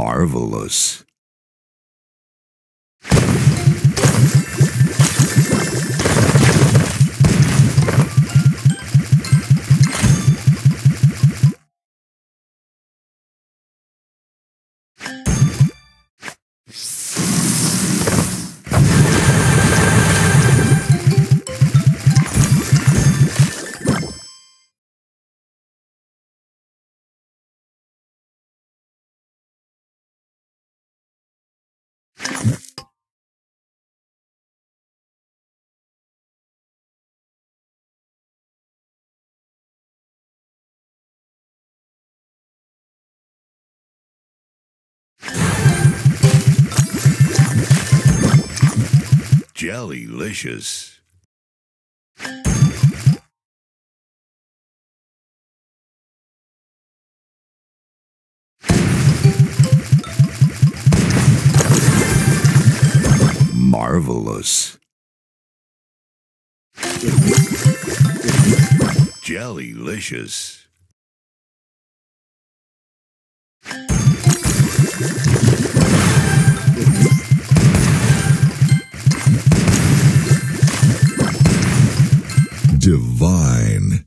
marvelous. Jellylicious. Marvelous. Jellylicious. Divine.